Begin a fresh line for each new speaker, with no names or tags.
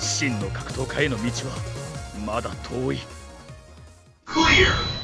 真の格闘家への道はまだ遠い。
Clear!